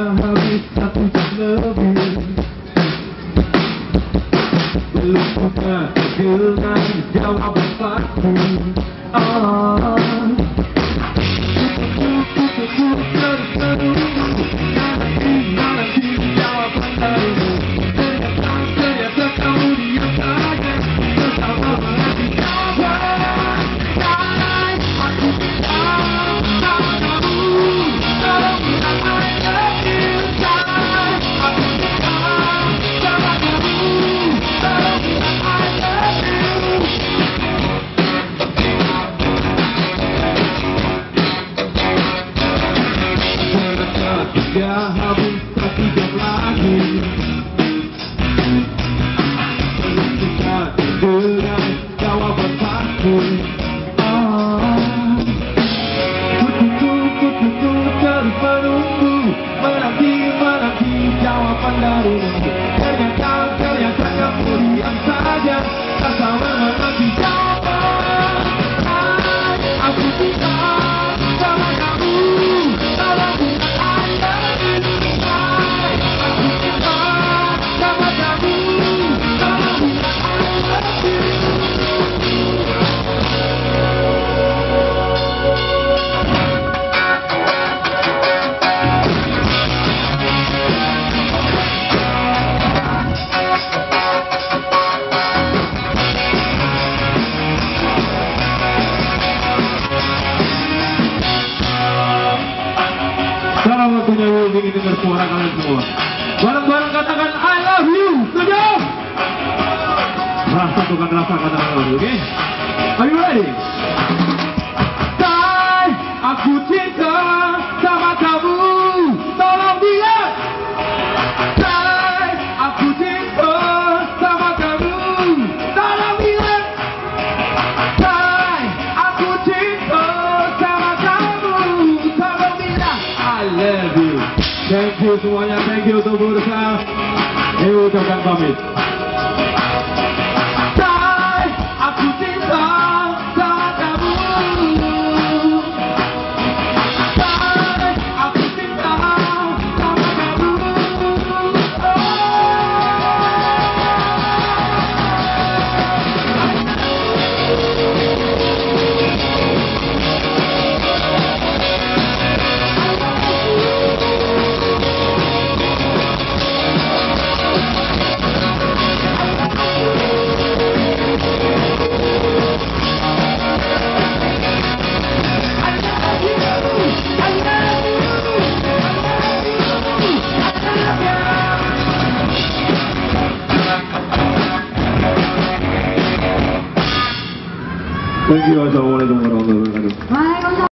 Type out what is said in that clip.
I wish love you. Look at the girl I will fight you. Oh. Tiga habis satu jam lagi Will ingin dengar suara kalian semua. Bareng-bareng katakan I love you. Setuju? Rasa satukan rasa katakan I love you, oke? Are you ready? I you. Thank you semuanya. Thank you untuk berusaha. Ini ucapkan pamit. Thank you guys all. Assalamualaikum warahmatullahi wabarakatuh.